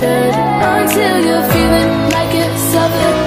Until you're feeling like yourself